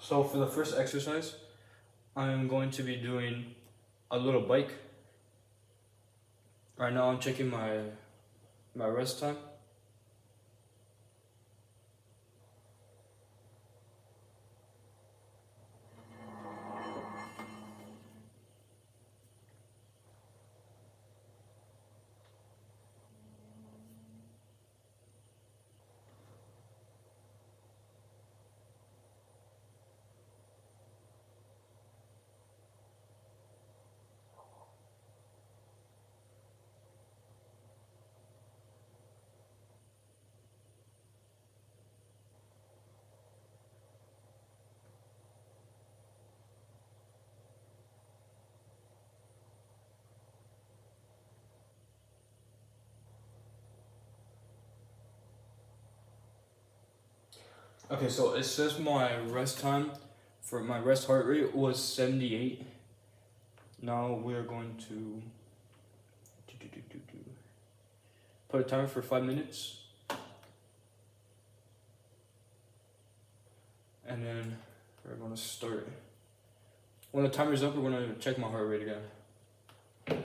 So for the first exercise, I'm going to be doing a little bike. Right now I'm checking my my rest time. Okay, so it says my rest time for my rest heart rate was 78. Now we're going to put a timer for five minutes. And then we're going to start. When the timer's up, we're going to check my heart rate again.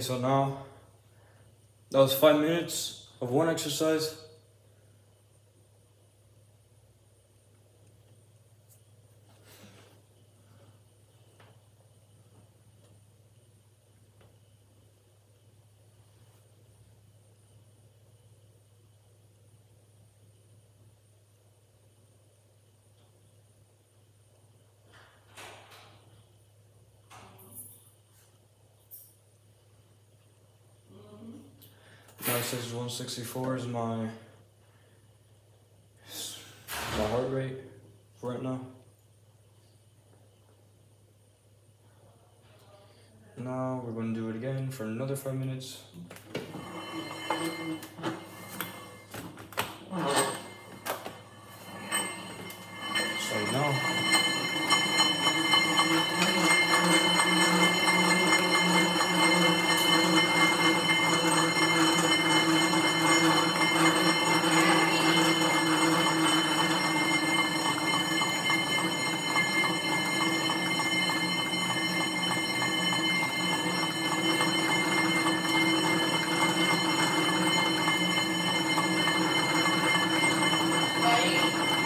So now that was five minutes of one exercise. Says 164 is my my heart rate right now. Now we're going to do it again for another five minutes.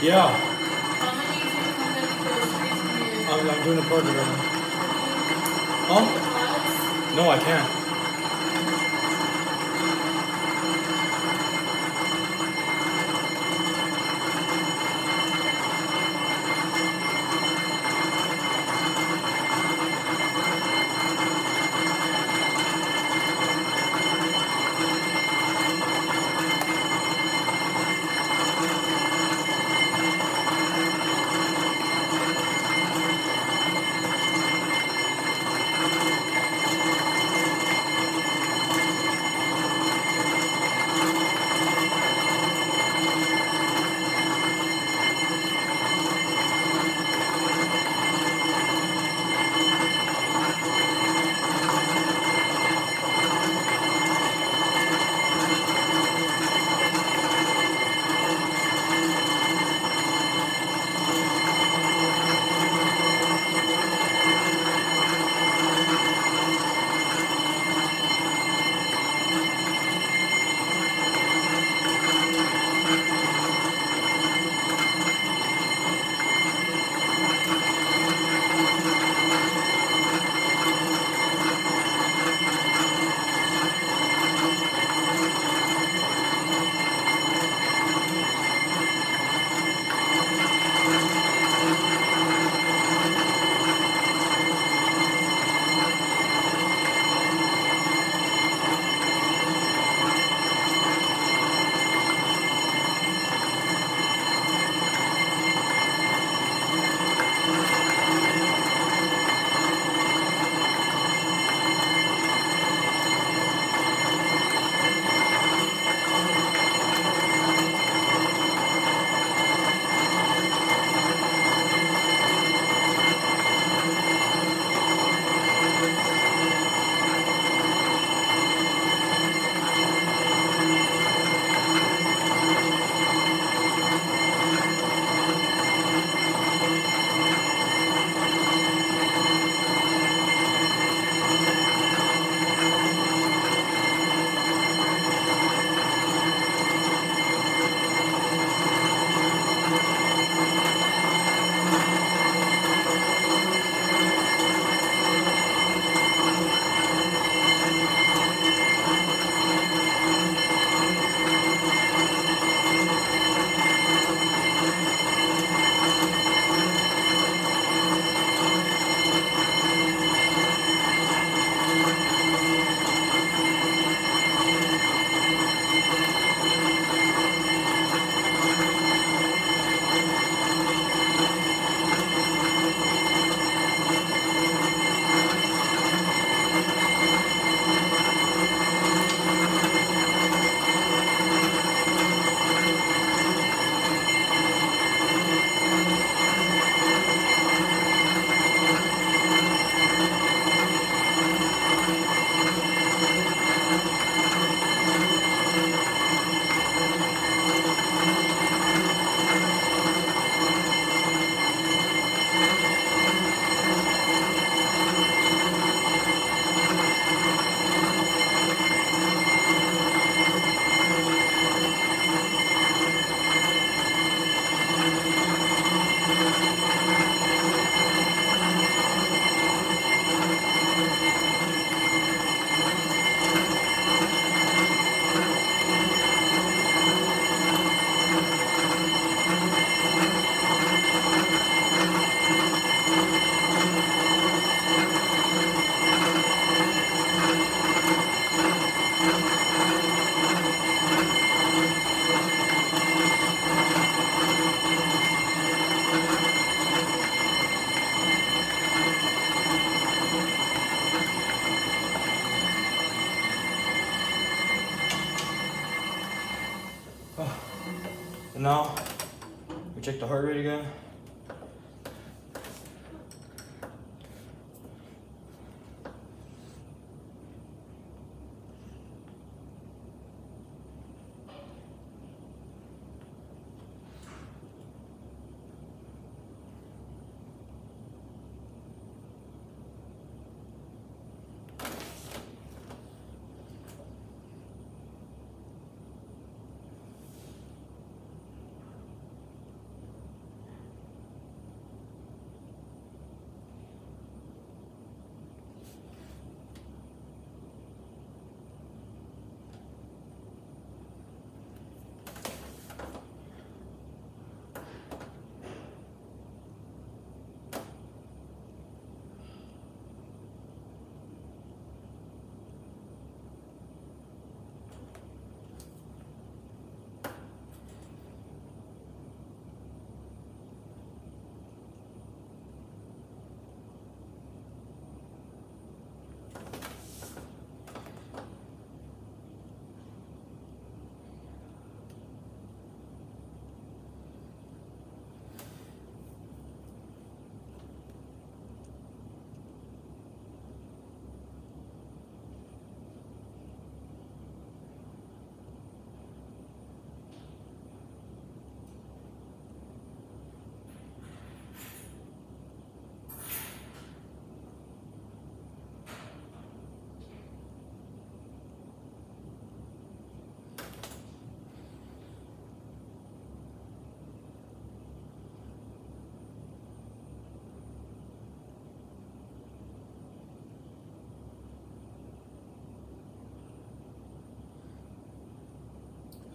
Your I'm, I'm doing a project right now. Huh? No, I can't.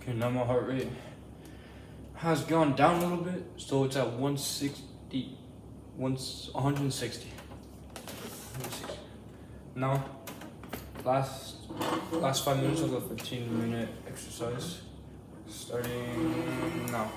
Okay, now my heart rate has gone down a little bit, so it's at 160, once 160. 160. Now, last last five minutes of the 15 minute exercise, starting now.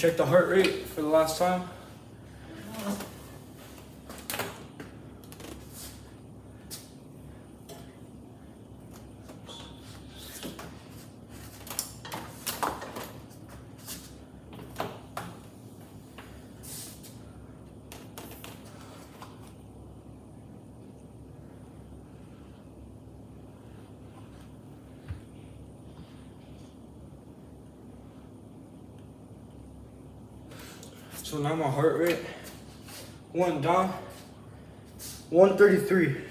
Check the heart rate for the last time. So now my heart rate One down 133.